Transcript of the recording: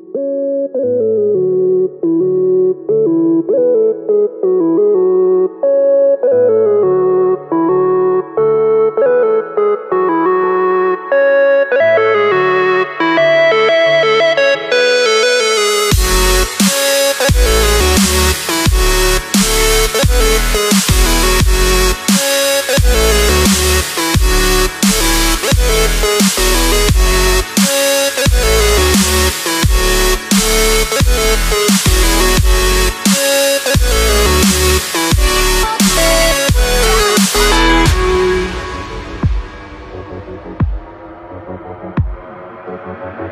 Thank Thank you.